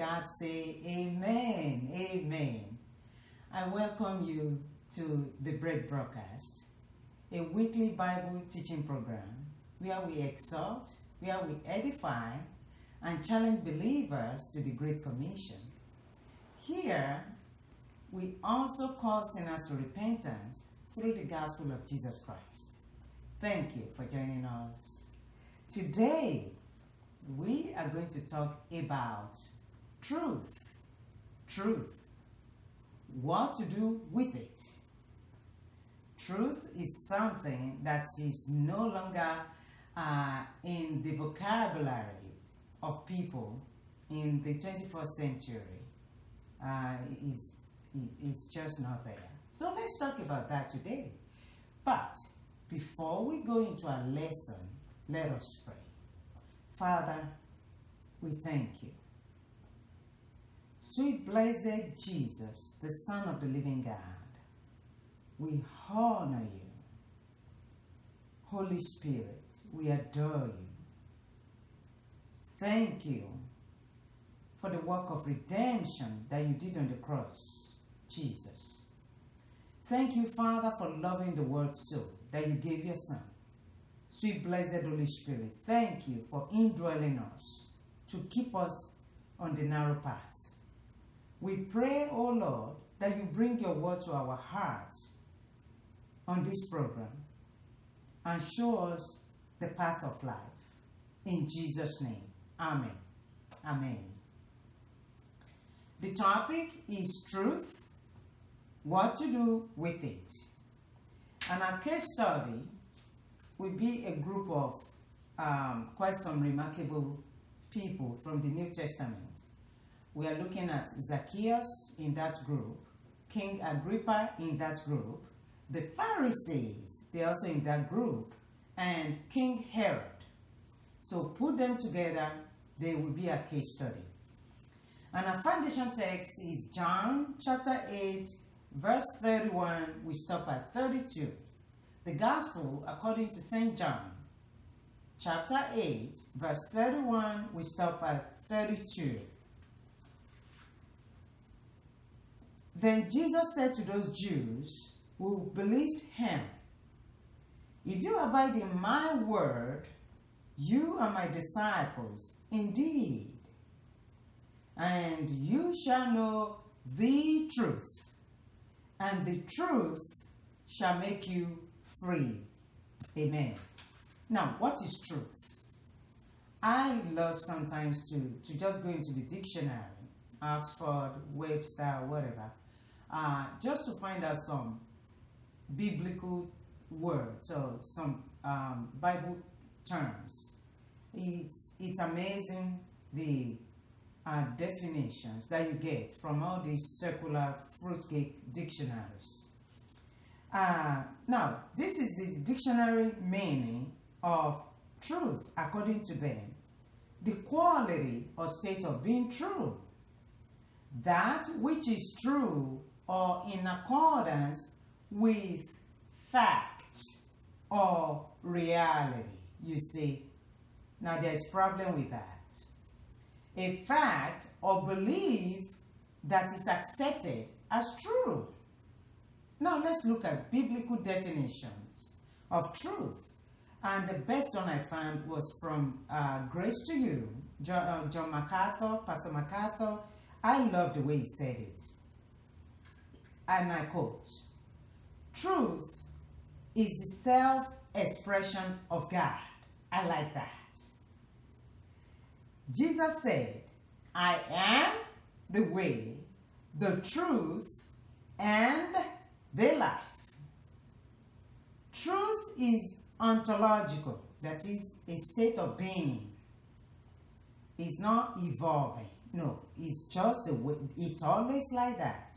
God say amen. Amen. I welcome you to the Bread Broadcast, a weekly Bible teaching program where we exhort, where we edify, and challenge believers to the Great Commission. Here, we also call sinners to repentance through the gospel of Jesus Christ. Thank you for joining us. Today, we are going to talk about truth. Truth. What to do with it. Truth is something that is no longer uh, in the vocabulary of people in the 21st century. Uh, it's, it's just not there. So let's talk about that today. But before we go into our lesson, let us pray. Father, we thank you. Sweet blessed Jesus, the Son of the living God, we honor you. Holy Spirit, we adore you. Thank you for the work of redemption that you did on the cross, Jesus. Thank you, Father, for loving the world so that you gave your Son. Sweet blessed Holy Spirit, thank you for indwelling us to keep us on the narrow path. We pray, O oh Lord, that you bring your word to our hearts on this program and show us the path of life. In Jesus' name, Amen. Amen. The topic is truth, what to do with it. And our case study will be a group of um, quite some remarkable people from the New Testament. We are looking at Zacchaeus in that group, King Agrippa in that group, the Pharisees, they're also in that group, and King Herod. So put them together, they will be a case study. And our foundation text is John chapter 8, verse 31. We stop at 32. The Gospel according to St. John, chapter 8, verse 31. We stop at 32. Then Jesus said to those Jews who believed him, If you abide in my word, you are my disciples indeed, and you shall know the truth, and the truth shall make you free. Amen. Now, what is truth? I love sometimes to, to just go into the dictionary, Oxford, Webster, whatever, uh, just to find out some biblical words or some um, Bible terms. It's, it's amazing the uh, definitions that you get from all these circular fruitcake dictionaries. Uh, now, this is the dictionary meaning of truth according to them. The quality or state of being true. That which is true or in accordance with fact or reality. You see, now there's problem with that. A fact or belief that is accepted as true. Now let's look at biblical definitions of truth. And the best one I found was from uh, Grace to You, John, uh, John MacArthur, Pastor MacArthur. I love the way he said it. And I quote, truth is the self-expression of God. I like that. Jesus said, I am the way, the truth, and the life. Truth is ontological, that is a state of being. It's not evolving. No, it's just the way, it's always like that.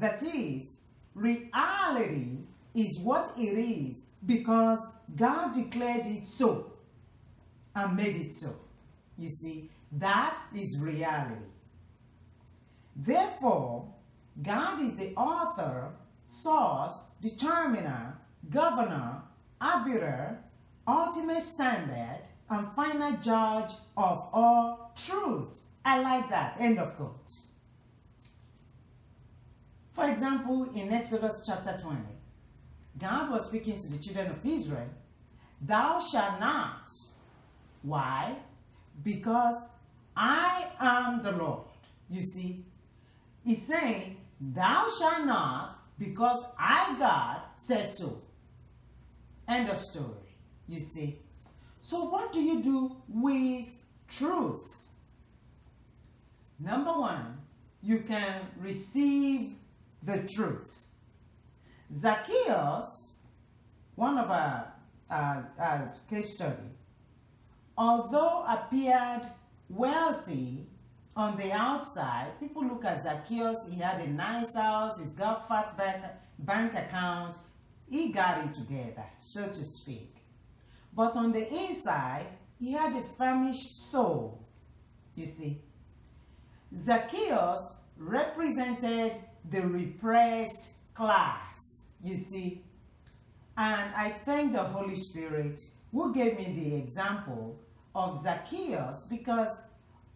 That is, reality is what it is because God declared it so and made it so. You see, that is reality. Therefore, God is the author, source, determiner, governor, arbiter, ultimate standard, and final judge of all truth. I like that. End of quote. For example, in Exodus chapter 20, God was speaking to the children of Israel, Thou shalt not. Why? Because I am the Lord. You see, He's saying, Thou shalt not, because I, God, said so. End of story. You see. So, what do you do with truth? Number one, you can receive the truth. Zacchaeus, one of our, our, case study, although appeared wealthy on the outside, people look at Zacchaeus, he had a nice house, he's got fat bank, bank account, he got it together, so to speak. But on the inside, he had a famished soul, you see. Zacchaeus represented the repressed class, you see. And I thank the Holy Spirit who gave me the example of Zacchaeus because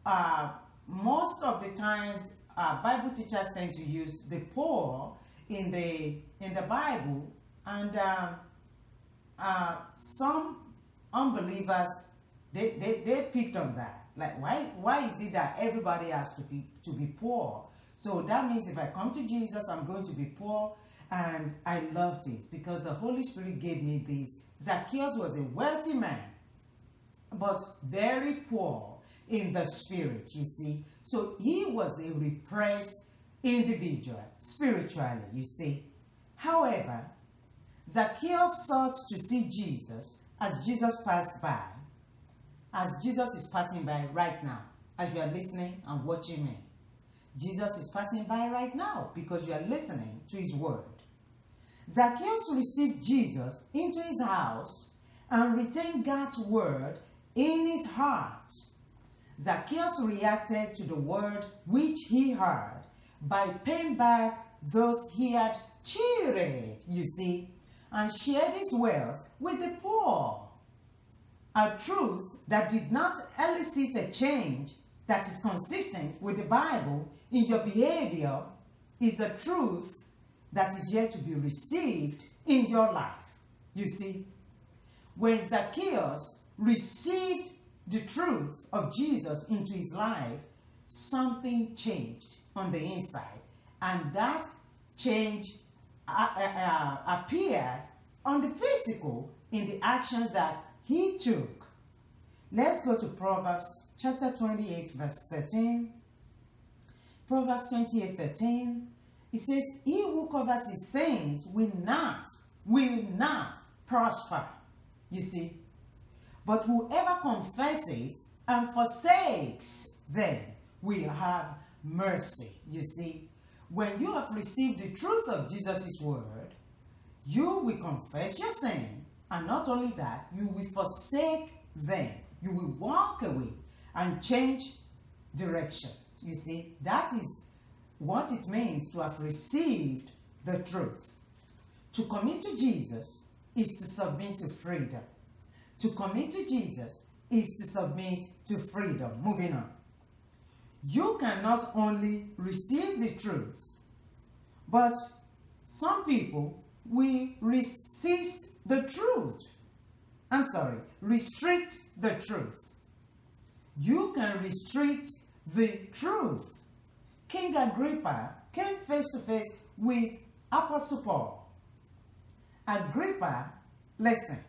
uh, most of the times uh, Bible teachers tend to use the poor in the in the Bible, and uh, uh, some unbelievers they, they, they picked on that. Like why why is it that everybody has to be to be poor? So that means if I come to Jesus, I'm going to be poor. And I loved it because the Holy Spirit gave me this. Zacchaeus was a wealthy man, but very poor in the spirit, you see. So he was a repressed individual spiritually, you see. However, Zacchaeus sought to see Jesus as Jesus passed by, as Jesus is passing by right now, as you are listening and watching me. Jesus is passing by right now because you are listening to his word. Zacchaeus received Jesus into his house and retained God's word in his heart. Zacchaeus reacted to the word which he heard by paying back those he had cheated, you see, and shared his wealth with the poor. A truth that did not elicit a change that is consistent with the Bible in your behavior is a truth that is yet to be received in your life. You see, when Zacchaeus received the truth of Jesus into his life, something changed on the inside. And that change uh, uh, uh, appeared on the physical in the actions that he took. Let's go to Proverbs chapter 28, verse 13. Proverbs 28, 13. It says, He who covers his sins will not, will not prosper. You see? But whoever confesses and forsakes them will have mercy. You see? When you have received the truth of Jesus' word, you will confess your sin. And not only that, you will forsake them. You will walk away and change direction. You see, that is what it means to have received the truth. To commit to Jesus is to submit to freedom. To commit to Jesus is to submit to freedom. Moving on. You can not only receive the truth, but some people will resist the truth. I'm sorry, restrict the truth. You can restrict the truth. King Agrippa came face to face with Apostle Paul. Agrippa, listen,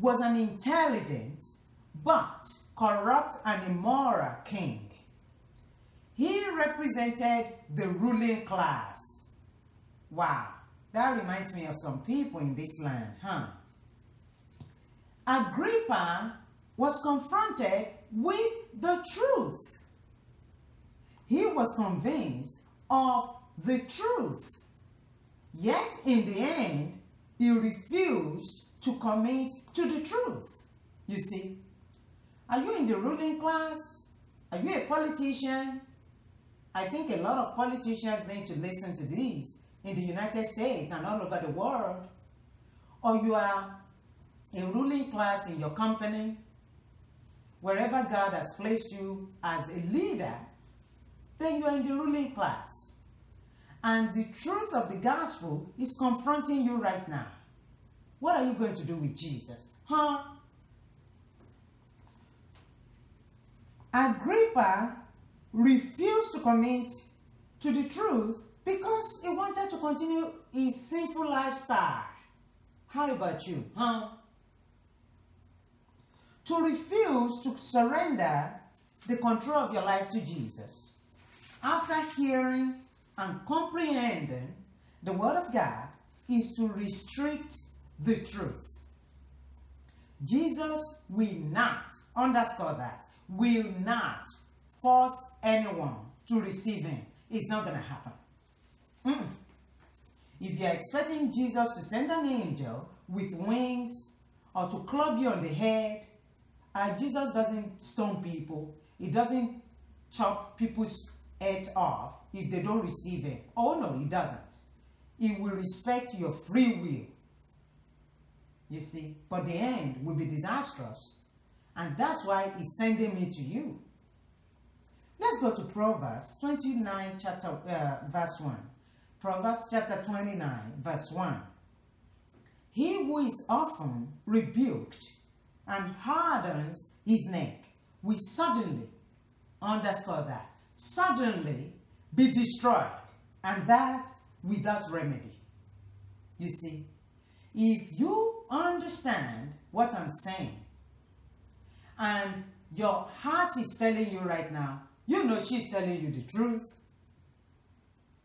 was an intelligent but corrupt and immoral king. He represented the ruling class. Wow, that reminds me of some people in this land, huh? Agrippa was confronted with the truth. He was convinced of the truth. Yet, in the end, he refused to commit to the truth. You see, are you in the ruling class? Are you a politician? I think a lot of politicians need to listen to these in the United States and all over the world. Or you are a ruling class in your company, wherever God has placed you as a leader, then you are in the ruling class. And the truth of the gospel is confronting you right now. What are you going to do with Jesus? Huh? Agrippa refused to commit to the truth because he wanted to continue his sinful lifestyle. How about you? Huh? To refuse to surrender the control of your life to Jesus after hearing and comprehending the Word of God is to restrict the truth. Jesus will not, underscore that, will not force anyone to receive Him. It's not going to happen. Mm. If you're expecting Jesus to send an angel with wings or to club you on the head, uh, Jesus doesn't stone people. He doesn't chop people's heads off if they don't receive him. Oh no, he doesn't. He will respect your free will. You see, but the end will be disastrous. And that's why he's sending me to you. Let's go to Proverbs 29, chapter, uh, verse 1. Proverbs chapter 29, verse 1. He who is often rebuked and hardens his neck will suddenly, underscore that, suddenly be destroyed, and that without remedy. You see, if you understand what I'm saying, and your heart is telling you right now, you know she's telling you the truth.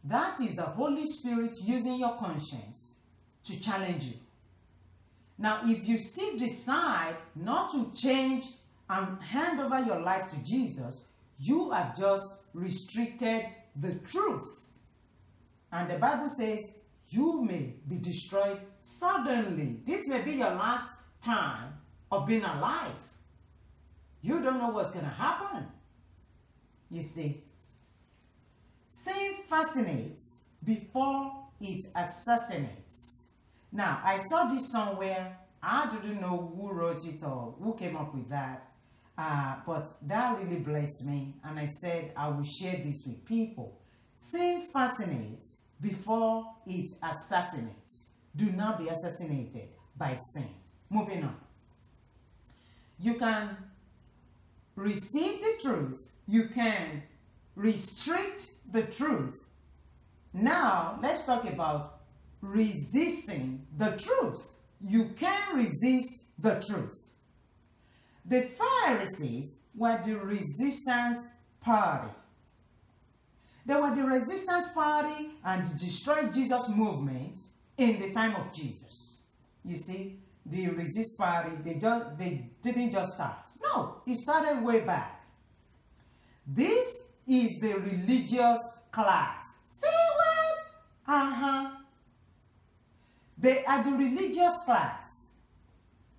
That is the Holy Spirit using your conscience to challenge you. Now, if you still decide not to change and hand over your life to Jesus, you have just restricted the truth. And the Bible says you may be destroyed suddenly. This may be your last time of being alive. You don't know what's going to happen. You see, sin fascinates before it assassinates. Now, I saw this somewhere. I didn't know who wrote it or who came up with that. Uh, but that really blessed me, and I said I will share this with people. Sin fascinates before it assassinates. Do not be assassinated by sin. Moving on. You can receive the truth, you can restrict the truth. Now, let's talk about resisting the truth. You can resist the truth. The Pharisees were the resistance party. They were the resistance party and destroy Jesus movement in the time of Jesus. You see, the resist party, they, just, they didn't just start. No, it started way back. This is the religious class. See what? Uh-huh. They are the religious class.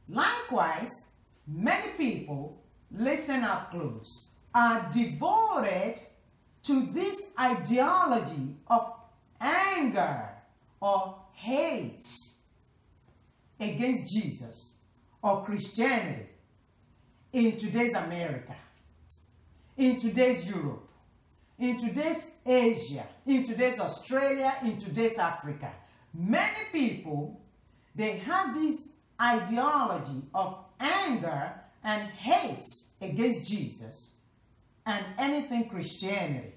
Likewise, many people, listen up close, are devoted to this ideology of anger or hate against Jesus or Christianity in today's America, in today's Europe, in today's Asia, in today's Australia, in today's Africa. Many people, they have this ideology of anger and hate against Jesus and anything Christianity.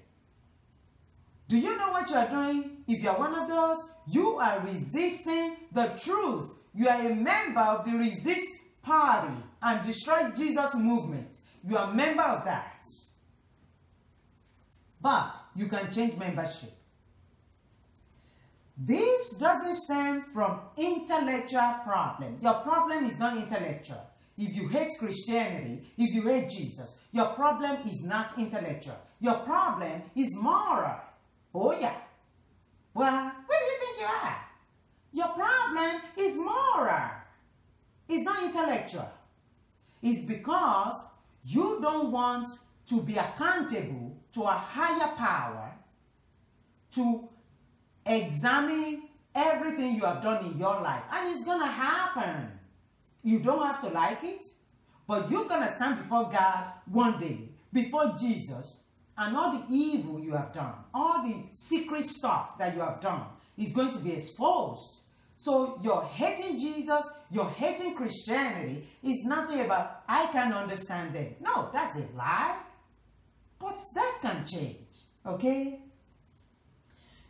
Do you know what you are doing? If you are one of those, you are resisting the truth. You are a member of the resist party and destroy Jesus movement. You are a member of that. But you can change membership. This doesn't stem from intellectual problem. Your problem is not intellectual. If you hate Christianity, if you hate Jesus, your problem is not intellectual. Your problem is moral. Oh, yeah. Well, where do you think you are? Your problem is moral. It's not intellectual. It's because you don't want to be accountable to a higher power to examine everything you have done in your life. And it's going to happen. You don't have to like it, But you're going to stand before God one day, before Jesus, and all the evil you have done, all the secret stuff that you have done is going to be exposed. So you're hating Jesus, you're hating Christianity. It's nothing about, I can understand them. No, that's a lie. But that can change, okay?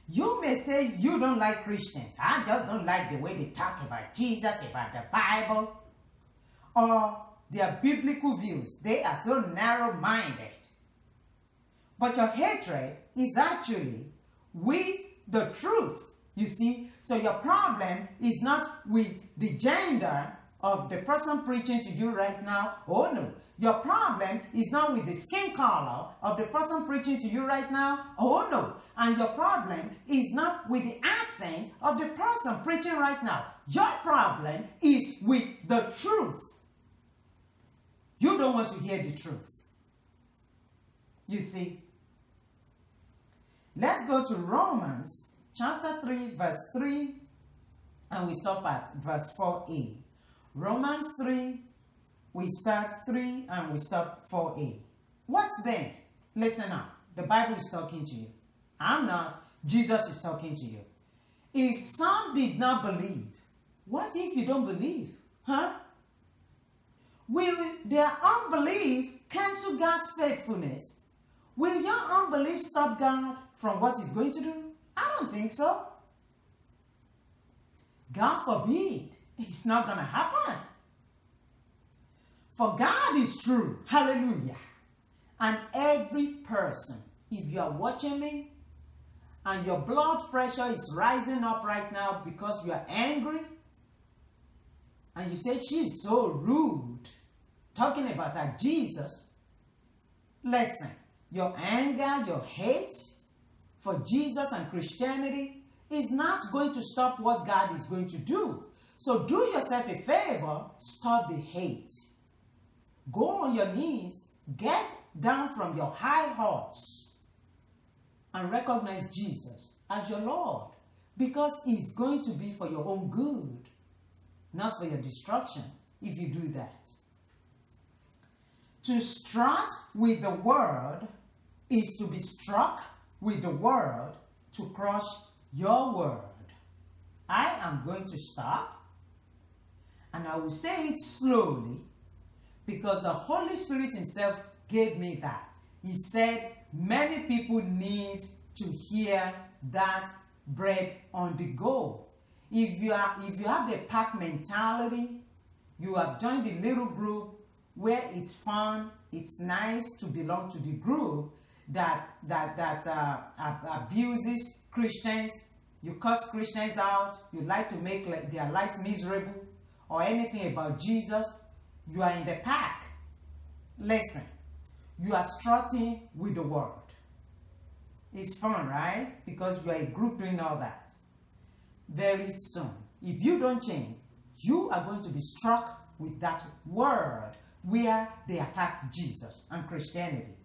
You may say you don't like Christians. I just don't like the way they talk about Jesus, about the Bible, or their biblical views. They are so narrow minded. But your hatred is actually with the truth. You see? So your problem is not with the gender of the person preaching to you right now. Oh no. Your problem is not with the skin color of the person preaching to you right now. Oh no. And your problem is not with the accent of the person preaching right now. Your problem is with the truth. You don't want to hear the truth. You see? Let's go to Romans chapter 3, verse 3, and we stop at verse 4a. Romans 3, we start 3 and we stop 4a. What then? Listen up. The Bible is talking to you. I'm not. Jesus is talking to you. If some did not believe, what if you don't believe? Huh? Will their unbelief cancel God's faithfulness? Will your unbelief stop God from what he's going to do? I don't think so. God forbid. It's not going to happen. For God is true. Hallelujah. And every person, if you are watching me and your blood pressure is rising up right now because you are angry, and you say she's so rude, talking about our Jesus, listen, your anger, your hate for Jesus and Christianity is not going to stop what God is going to do. So do yourself a favor, stop the hate. Go on your knees, get down from your high horse, and recognize Jesus as your Lord because He's going to be for your own good, not for your destruction if you do that. To strut with the word is to be struck with the word to crush your word. I am going to stop and I will say it slowly because the Holy Spirit Himself gave me that. He said, Many people need to hear that bread on the go. If you, are, if you have the pack mentality, you have joined the little group where it's fun, it's nice to belong to the group that, that, that uh, abuses Christians, you curse Christians out, you like to make their lives miserable, or anything about Jesus, you are in the pack. Listen, you are strutting with the world. It's fun, right? Because you are a group doing all that. Very soon, if you don't change, you are going to be struck with that word where they attacked Jesus and Christianity.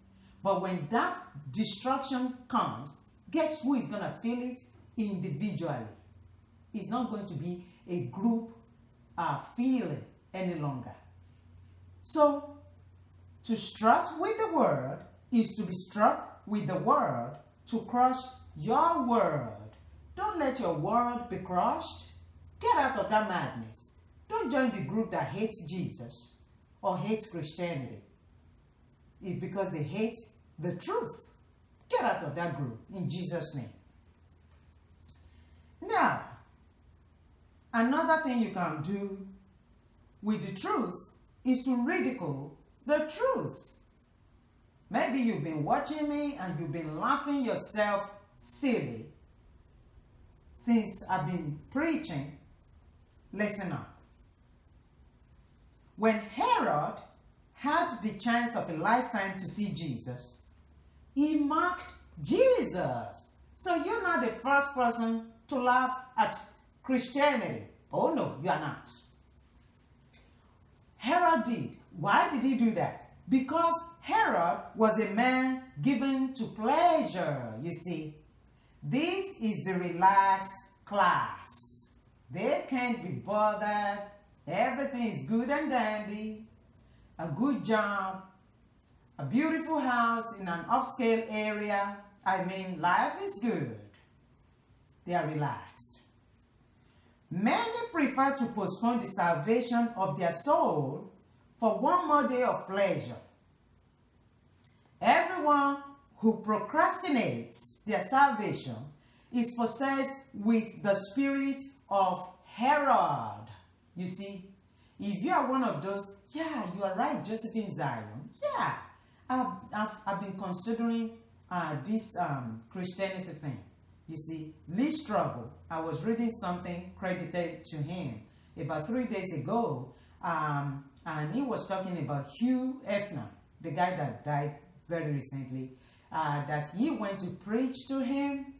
But when that destruction comes, guess who is going to feel it? Individually. It's not going to be a group uh, feeling any longer. So, to strut with the word is to be struck with the word to crush your word. Don't let your word be crushed. Get out of that madness. Don't join the group that hates Jesus or hates Christianity. It's because they hate the truth. Get out of that group in Jesus' name. Now, another thing you can do with the truth is to ridicule the truth. Maybe you've been watching me and you've been laughing yourself silly since I've been preaching. Listen up. When Herod had the chance of a lifetime to see Jesus, he mocked Jesus. So you're not the first person to laugh at Christianity. Oh no, you are not. Herod did. Why did he do that? Because Herod was a man given to pleasure, you see. This is the relaxed class. They can't be bothered. Everything is good and dandy. a good job, a beautiful house in an upscale area. I mean, life is good. They are relaxed. Many prefer to postpone the salvation of their soul for one more day of pleasure. Everyone who procrastinates their salvation is possessed with the spirit of Herod. You see, if you are one of those, yeah, you are right, Josephine Zion. Yeah, I've, I've, I've been considering uh, this um, Christianity thing. You see, Lee Strobel, I was reading something credited to him about three days ago, um, and he was talking about Hugh Hefner, the guy that died very recently, uh, that he went to preach to him.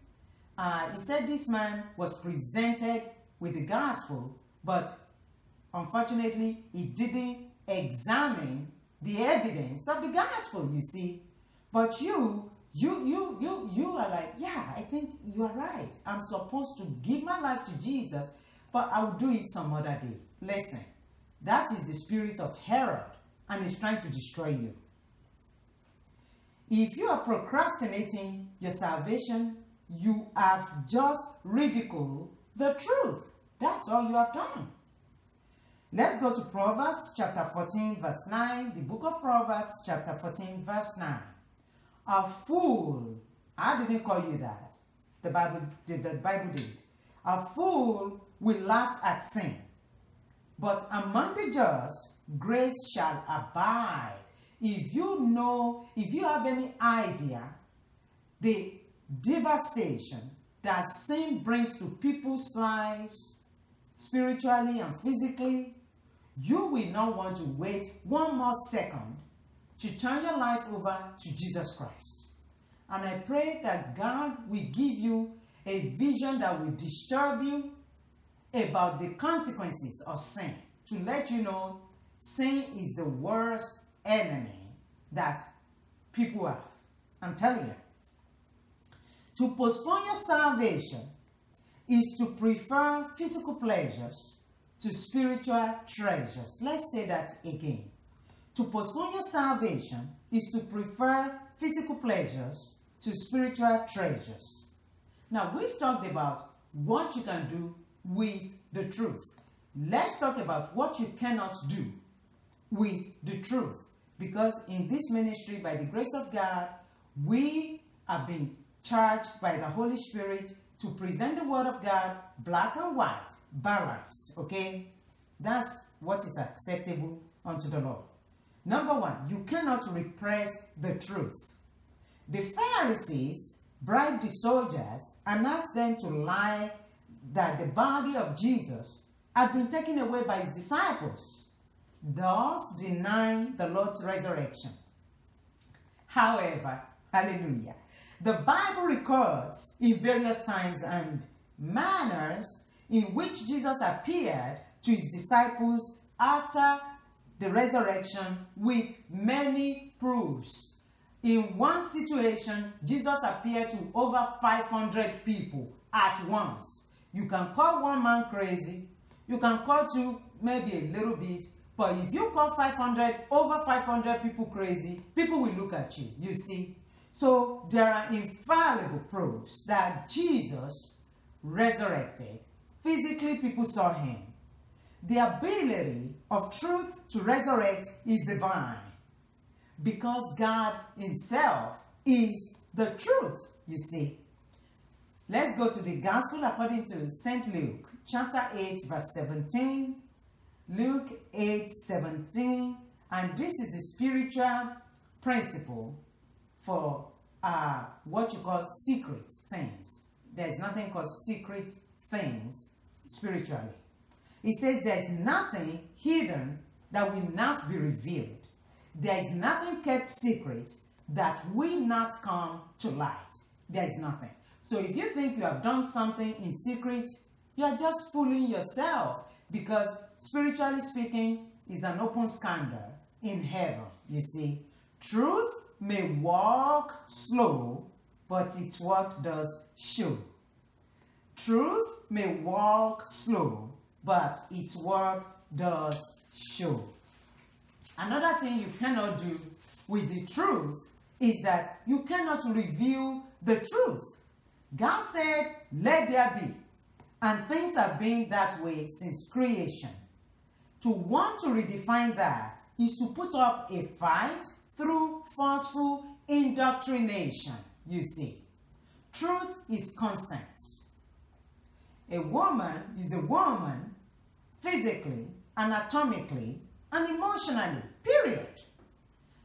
Uh, he said this man was presented with the gospel, but unfortunately, he didn't examine the evidence of the gospel, you see. But you you you you you are like yeah i think you are right. I'm supposed to give my life to jesus but i'll do it some other day. Listen that is the spirit of herod and he's trying to destroy you. If you are procrastinating your salvation you have just ridiculed the truth. That's all you have done. Let's go to proverbs chapter 14 verse 9 the book of proverbs chapter 14 verse 9 a fool. I didn't call you that. The Bible did. The Bible did. A fool will laugh at sin, but among the just, grace shall abide. If you know, if you have any idea, the devastation that sin brings to people's lives, spiritually and physically, you will not want to wait one more second to turn your life over to Jesus Christ. And I pray that God will give you a vision that will disturb you about the consequences of sin, to let you know sin is the worst enemy that people have. I'm telling you. To postpone your salvation is to prefer physical pleasures to spiritual treasures. Let's say that again. To postpone your salvation is to prefer physical pleasures to spiritual treasures. Now, we've talked about what you can do with the truth. Let's talk about what you cannot do with the truth. Because in this ministry, by the grace of God, we have been charged by the Holy Spirit to present the Word of God black and white, balanced. Okay? That's what is acceptable unto the Lord. Number one, you cannot repress the truth. The Pharisees bribed the soldiers and asked them to lie that the body of Jesus had been taken away by his disciples, thus denying the Lord's resurrection. However, hallelujah, the Bible records in various times and manners in which Jesus appeared to his disciples after the resurrection with many proofs. In one situation, Jesus appeared to over 500 people at once. You can call one man crazy, you can call two maybe a little bit, but if you call 500, over 500 people crazy, people will look at you, you see. So there are infallible proofs that Jesus resurrected. Physically, people saw him. The ability of truth to resurrect is divine because God Himself is the truth, you see. Let's go to the Gospel according to St. Luke, chapter 8, verse 17. Luke 8, 17. And this is the spiritual principle for uh, what you call secret things. There's nothing called secret things spiritually. He says there's nothing hidden that will not be revealed. There is nothing kept secret that will not come to light. There is nothing. So if you think you have done something in secret, you are just fooling yourself because spiritually speaking is an open scandal in heaven, you see. Truth may walk slow, but its work does show. Truth may walk slow, but its work does show. Another thing you cannot do with the truth is that you cannot reveal the truth. God said, Let there be. And things have been that way since creation. To want to redefine that is to put up a fight through forceful indoctrination, you see. Truth is constant. A woman is a woman physically, anatomically, and emotionally, period.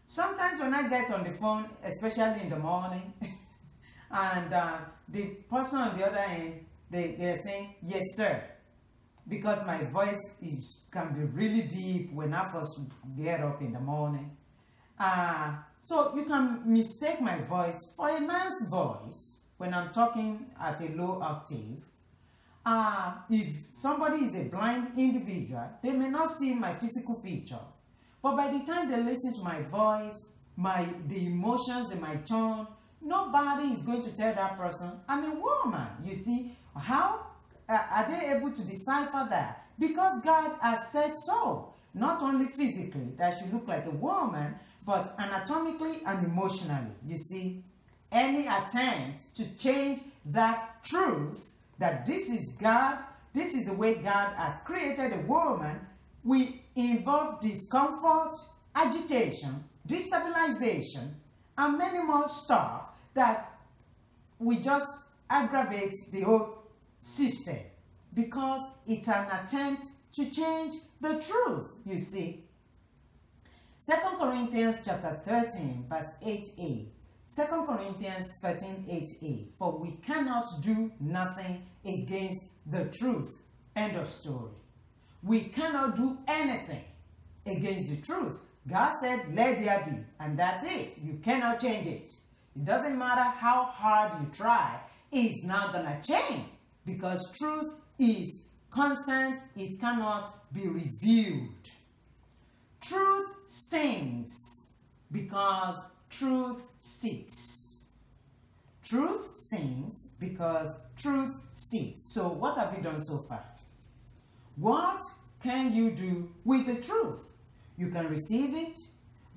Sometimes when I get on the phone, especially in the morning, and uh, the person on the other end, they, they're saying, yes, sir. Because my voice is, can be really deep when I first get up in the morning. Uh, so you can mistake my voice for a man's voice when I'm talking at a low octave. Uh, if somebody is a blind individual, they may not see my physical feature. But by the time they listen to my voice, my the emotions in my tone, nobody is going to tell that person, I'm a woman. You see, how uh, are they able to decipher that? Because God has said so. Not only physically, that she look like a woman, but anatomically and emotionally. You see, any attempt to change that truth that this is God, this is the way God has created a woman, we involve discomfort, agitation, destabilization, and many more stuff that we just aggravate the whole system because it's an attempt to change the truth, you see. 2 Corinthians chapter 13, verse 8a. 2 Corinthians 13, 8a. For we cannot do nothing against the truth. End of story. We cannot do anything against the truth. God said, let there be, and that's it. You cannot change it. It doesn't matter how hard you try, it's not going to change because truth is constant, it cannot be reviewed. Truth stings because truth sticks. Truth stings because truth sticks. So, what have we done so far? What can you do with the truth? You can receive it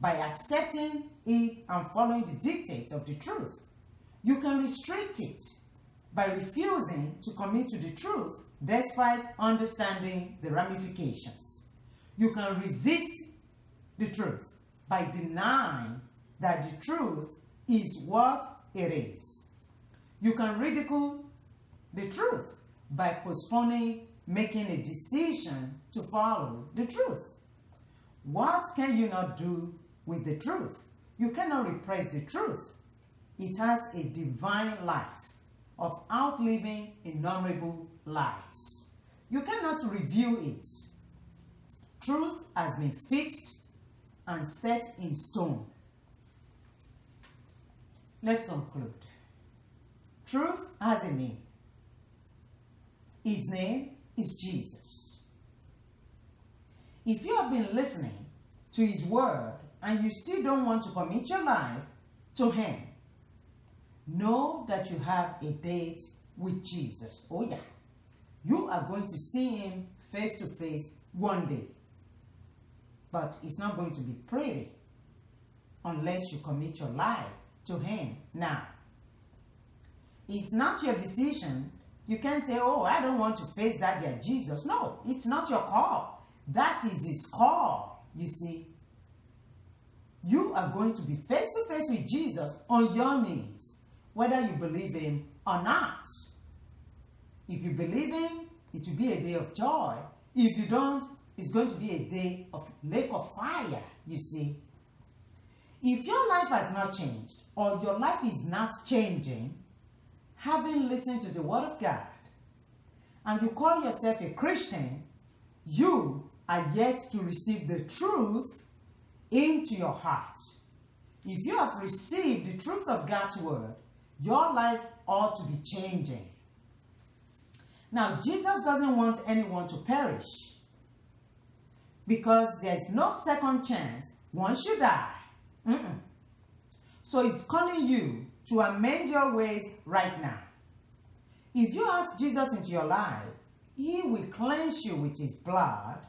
by accepting it and following the dictates of the truth. You can restrict it by refusing to commit to the truth despite understanding the ramifications. You can resist the truth by denying that the truth is what it is. You can ridicule the truth by postponing making a decision to follow the truth. What can you not do with the truth? You cannot repress the truth. It has a divine life of outliving innumerable lies. You cannot review it. Truth has been fixed and set in stone. Let's conclude. Truth has a name. His name is Jesus. If you have been listening to his word and you still don't want to commit your life to him, know that you have a date with Jesus. Oh, yeah. You are going to see him face to face one day. But it's not going to be pretty unless you commit your life to him now. It's not your decision. You can't say, oh, I don't want to face that dear Jesus. No, it's not your call. That is his call, you see. You are going to be face to face with Jesus on your knees whether you believe him or not. If you believe him, it will be a day of joy. If you don't, it's going to be a day of lake of fire, you see. If your life has not changed or your life is not changing, having listened to the Word of God, and you call yourself a Christian, you are yet to receive the truth into your heart. If you have received the truth of God's Word, your life ought to be changing. Now, Jesus doesn't want anyone to perish because there's no second chance once you die. Mm -mm. So he's calling you to amend your ways right now. If you ask Jesus into your life, he will cleanse you with his blood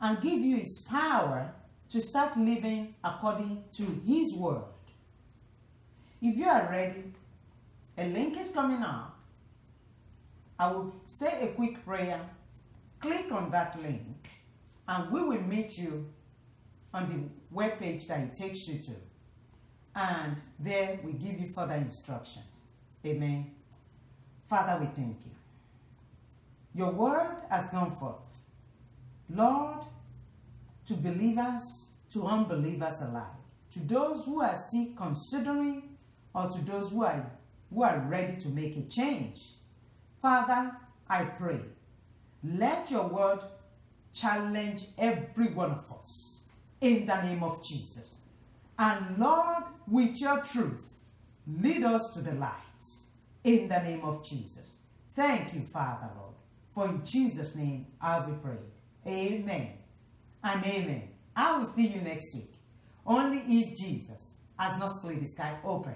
and give you his power to start living according to His Word. If you are ready, a link is coming up. I will say a quick prayer. Click on that link, and we will meet you on the webpage that it takes you to. And there we give you further instructions. Amen. Father, we thank you. Your word has gone forth. Lord, to believers, to unbelievers alike, to those who are still considering or to those who are, who are ready to make a change. Father, I pray, let your word challenge every one of us in the name of Jesus. And Lord, with your truth, lead us to the light. In the name of Jesus. Thank you, Father, Lord. For in Jesus' name, I will pray. Amen and amen. I will see you next week. Only if Jesus has not split the sky open.